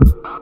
Bye.